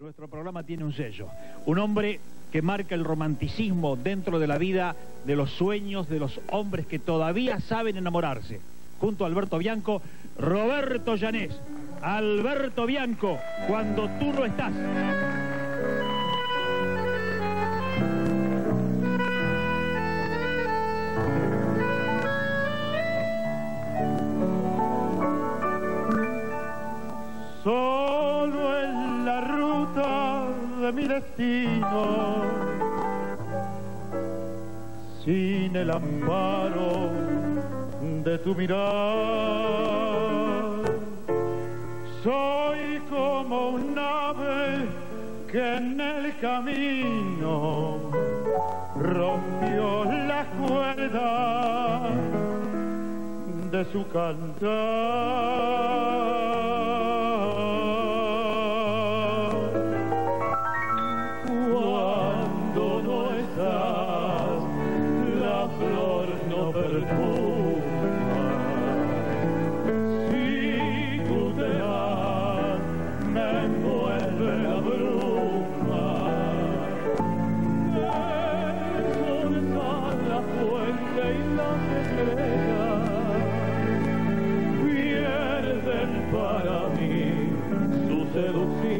Nuestro programa tiene un sello, un hombre que marca el romanticismo dentro de la vida de los sueños de los hombres que todavía saben enamorarse. Junto a Alberto Bianco, Roberto Llanés. Alberto Bianco, cuando tú no estás. Mi destino, sin el amparo de tu mirar, soy como un ave que en el camino rompió la cuerda de su cantar. Para mí su seducción.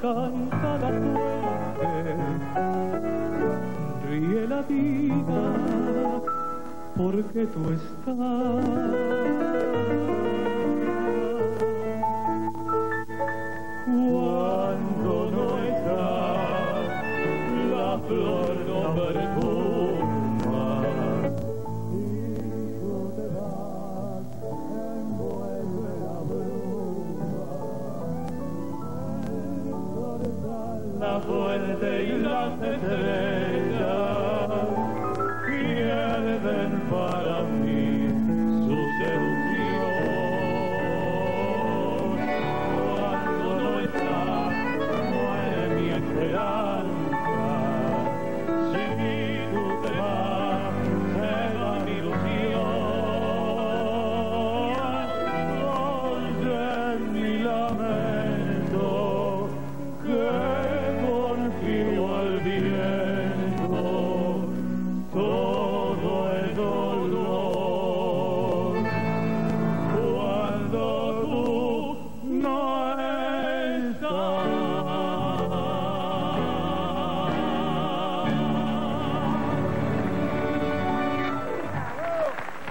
canta la fuente, ríe la vida, porque tú estás. Cuando no estás, la flor no. birthday, you know.